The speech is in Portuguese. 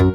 Oh,